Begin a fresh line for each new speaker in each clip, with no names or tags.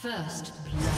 First blood.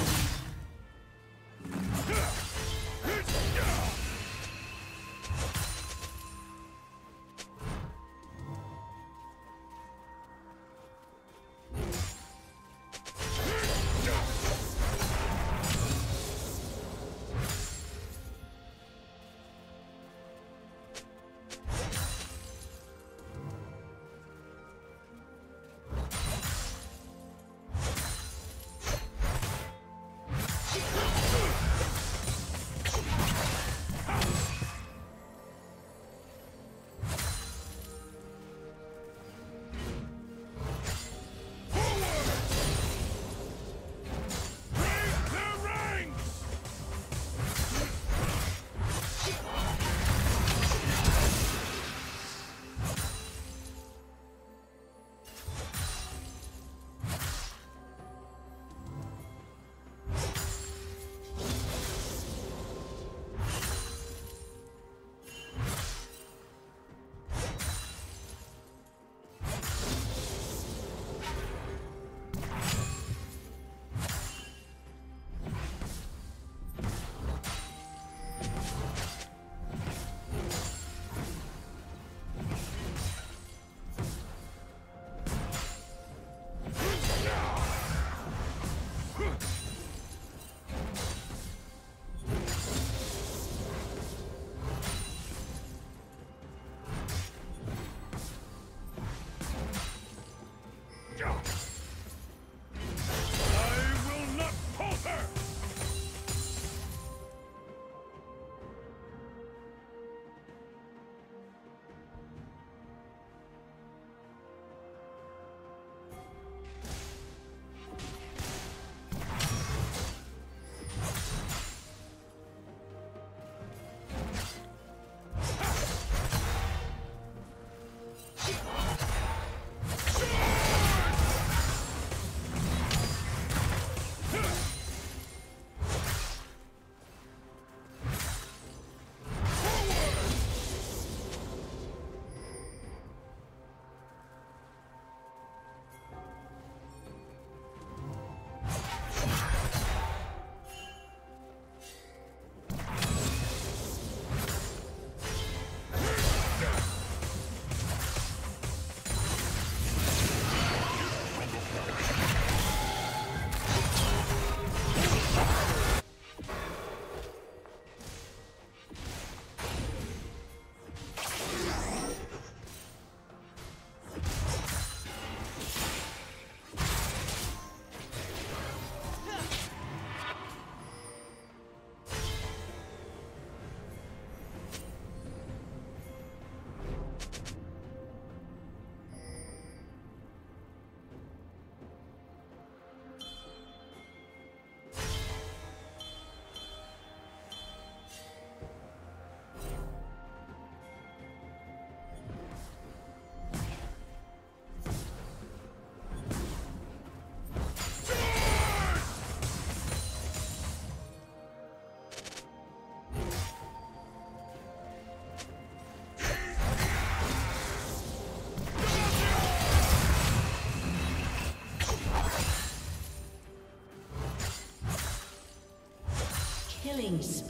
Killing spree.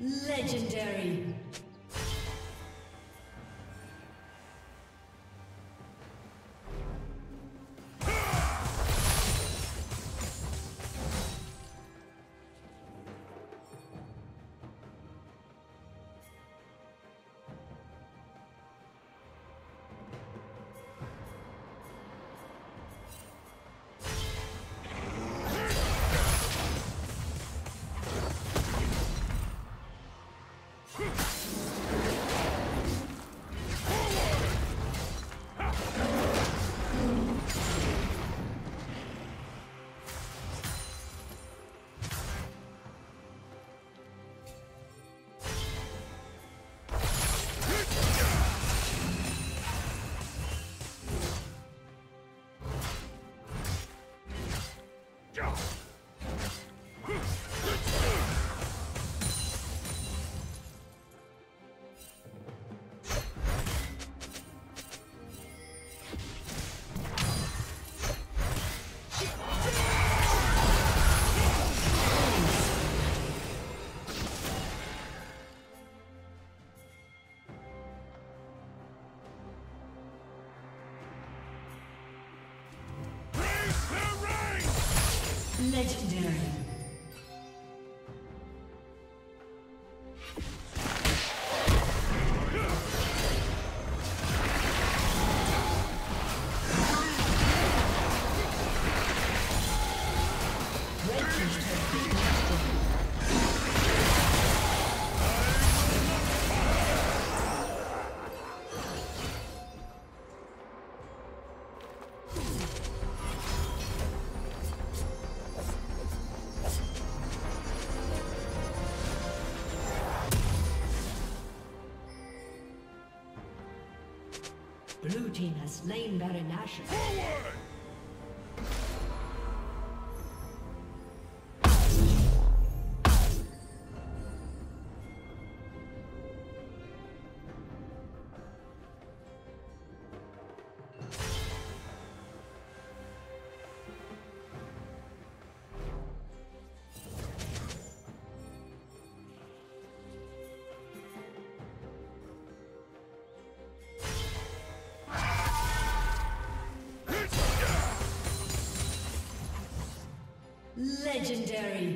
Legendary. Legendary. Team has slain Baron Nashor.
Forward!
Legendary.